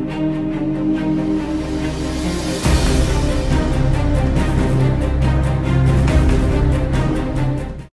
Música